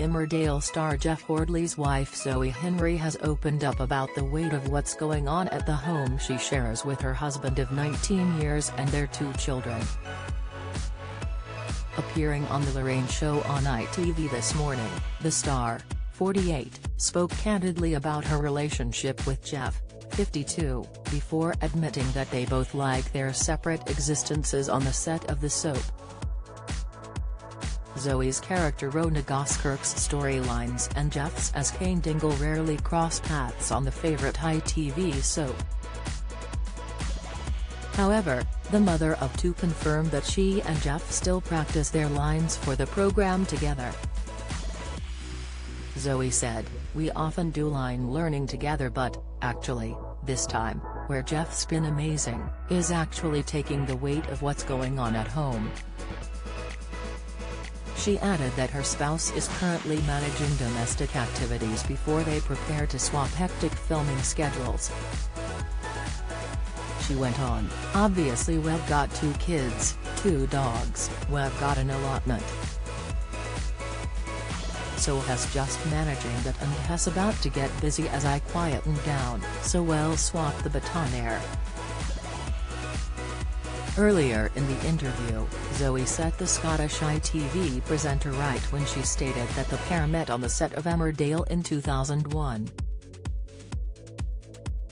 Emmerdale star Jeff Hordley's wife Zoe Henry has opened up about the weight of what's going on at the home she shares with her husband of 19 years and their two children. Appearing on The Lorraine Show on ITV this morning, the star, 48, spoke candidly about her relationship with Jeff, 52, before admitting that they both like their separate existences on the set of the soap. Zoe's character Rhona Goskirk's storylines and Jeff's as Cain Dingle rarely cross paths on the favourite ITV soap. However, the mother of two confirmed that she and Jeff still practice their lines for the program together. Zoe said, We often do line learning together but, actually, this time, where Jeff's been amazing, is actually taking the weight of what's going on at home. She added that her spouse is currently managing domestic activities before they prepare to swap hectic filming schedules. She went on, obviously we've got two kids, two dogs, we've got an allotment. So has just managing that and has about to get busy as I quieten down, so we'll swap the baton there. Earlier in the interview, Zoe set the Scottish ITV presenter right when she stated that the pair met on the set of Emmerdale in 2001.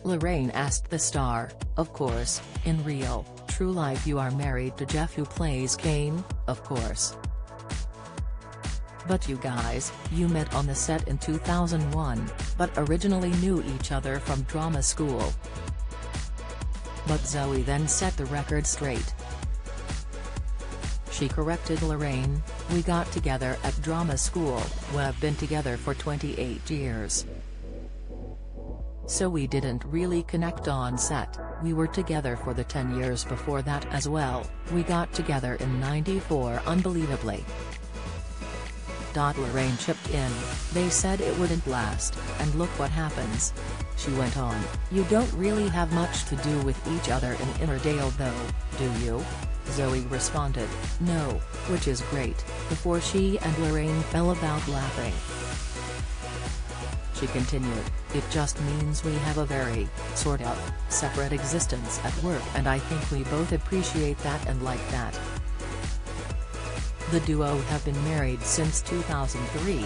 Lorraine asked the star, of course, in real, true life you are married to Jeff who plays Cain, of course. But you guys, you met on the set in 2001, but originally knew each other from drama school, but Zoe then set the record straight. She corrected Lorraine, we got together at drama school, we've been together for 28 years. So we didn't really connect on set, we were together for the 10 years before that as well, we got together in 94 unbelievably. Lorraine chipped in, they said it wouldn't last, and look what happens. She went on, you don't really have much to do with each other in Emmerdale though, do you? Zoe responded, no, which is great, before she and Lorraine fell about laughing. She continued, it just means we have a very, sort of, separate existence at work and I think we both appreciate that and like that. The duo have been married since 2003.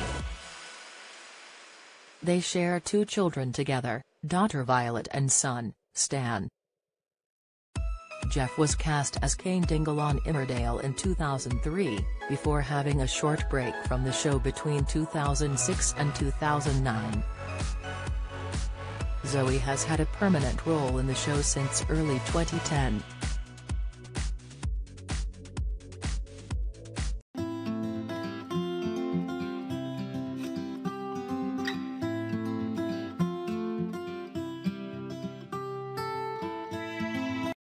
They share two children together, daughter Violet and son, Stan. Jeff was cast as Cain Dingle on Emmerdale in 2003, before having a short break from the show between 2006 and 2009. Zoe has had a permanent role in the show since early 2010.